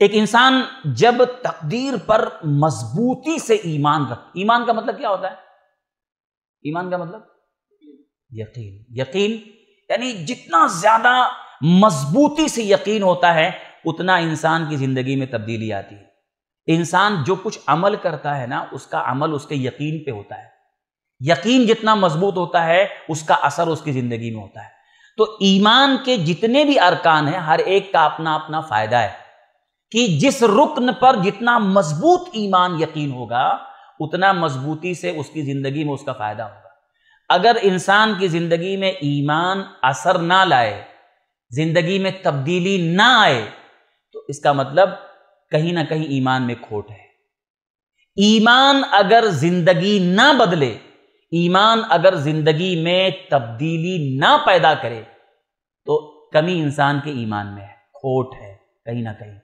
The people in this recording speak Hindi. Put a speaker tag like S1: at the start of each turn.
S1: एक इंसान जब तकदीर पर मजबूती से ईमान रख, ईमान का मतलब क्या होता है? ईमान का मतलब? यकीन। यकीन यानी जितना ज़्यादा मजबूती से यकीन होता है, उतना इंसान की ज़िंदगी में तब्दीली आती है। इंसान जो कुछ अमल करता है ना, उसका अमल उसके यकीन पे होता है। यकीन जितना मज़बूत होता है, उसका असर उसकी ज़िंदगी में होता है। तो ईमान के जितने भी अरकान हैं, हर एक का अपना अपना फ़ायदा है। कि जिस रुकन पर जितना मज़बूत ईमान यकीन होगा, उतना मजबूती से उसकी ज़िंदगी में उसका फ़ायदा होगा। अगर इंसान की ज़िंदगी में ईमान असर ना लाए, ज़िंदगी में तब्दीली ना आए तो इसका मतलब कहीं ना कहीं ईमान में खोट है। ईमान अगर ज़िंदगी ना बदले, ईमान अगर ज़िंदगी में तब्दीली ना पैदा करे तो कमी इंसान के ईमान में है, खोट है, कहीं ना कहीं।